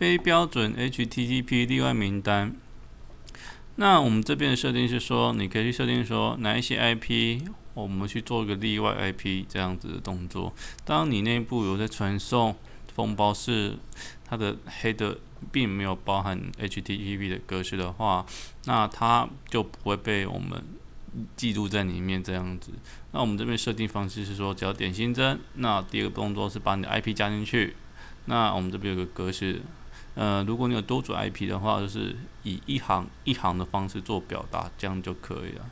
非标准 HTTP 例外名单。那我们这边的设定是说，你可以去设定说哪一些 IP，我们去做一个例外 IP 这样子的动作。当你内部有在传送封包是它的 header 并没有包含 HTTP 的格式的话，那它就不会被我们记录在里面这样子。那我们这边设定方式是说，只要点新增，那第二个动作是把你的 IP 加进去。那我们这边有个格式，呃，如果你有多组 IP 的话，就是以一行一行的方式做表达，这样就可以了。